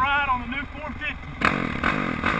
ride on the new 450.